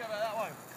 idea about that one.